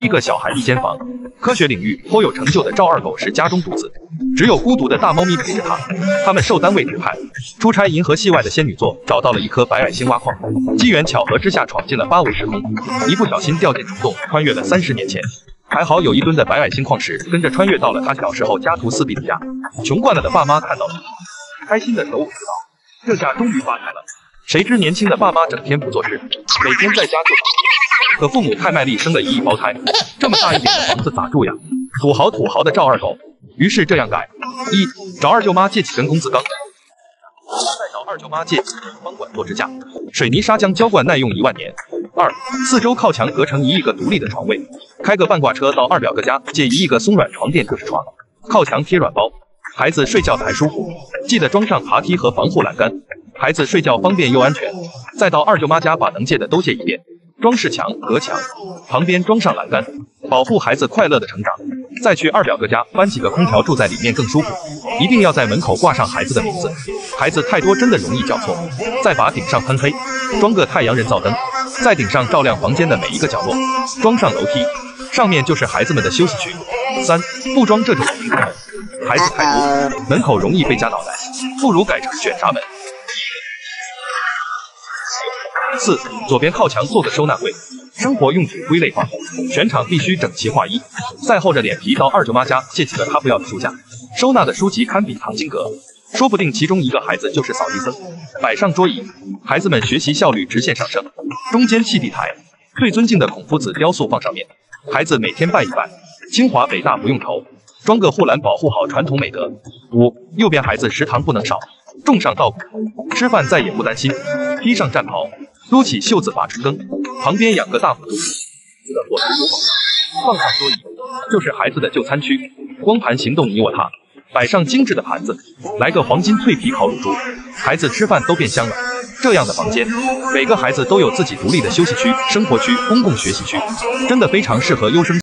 一个小孩一间房，科学领域颇有成就的赵二狗是家中独子，只有孤独的大猫咪陪着他。他们受单位指派出差银河系外的仙女座，找到了一颗白矮星挖矿，机缘巧合之下闯进了八维时空，一不小心掉进虫洞，穿越了三十年前。还好有一吨的白矮星矿石跟着穿越到了他小时候家徒四壁的家。穷惯了的爸妈看到了，开心的手舞足蹈，这下终于发财了。谁知年轻的爸妈整天不做事，每天在家就可父母太卖力，生了一亿胞胎，这么大一点的房子咋住呀？土豪土豪的赵二狗，于是这样改：一找二舅妈借几根工字钢，再找二舅妈借几根方管做支架，水泥砂浆浇灌耐用一万年。二四周靠墙隔成一亿个独立的床位，开个半挂车到二表哥家借一亿个松软床垫就是床，靠墙贴软包，孩子睡觉才舒服。记得装上爬梯和防护栏杆，孩子睡觉方便又安全。再到二舅妈家把能借的都借一遍。装饰墙、隔墙，旁边装上栏杆，保护孩子快乐的成长。再去二表哥家搬几个空调住在里面更舒服。一定要在门口挂上孩子的名字，孩子太多真的容易叫错。再把顶上喷黑，装个太阳人造灯，在顶上照亮房间的每一个角落。装上楼梯，上面就是孩子们的休息区。三不装这种平门，孩子太多，门口容易被夹脑袋，不如改成卷闸门。四，左边靠墙做个收纳柜，生活用品归类放，全场必须整齐划一。再厚着脸皮到二舅妈家借几个她不要的书架，收纳的书籍堪比藏经阁，说不定其中一个孩子就是扫地僧。摆上桌椅，孩子们学习效率直线上升。中间砌地台，最尊敬的孔夫子雕塑放上面，孩子每天拜一拜。清华北大不用愁，装个护栏保护好传统美德。五，右边孩子食堂不能少，种上稻谷，吃饭再也不担心。披上战袍。撸起袖子把持灯，旁边养个大火炉，的火石油放上桌椅，就是孩子的就餐区。光盘行动你我他，摆上精致的盘子，来个黄金脆皮烤乳猪，孩子吃饭都变香了。这样的房间，每个孩子都有自己独立的休息区、生活区、公共学习区，真的非常适合优生。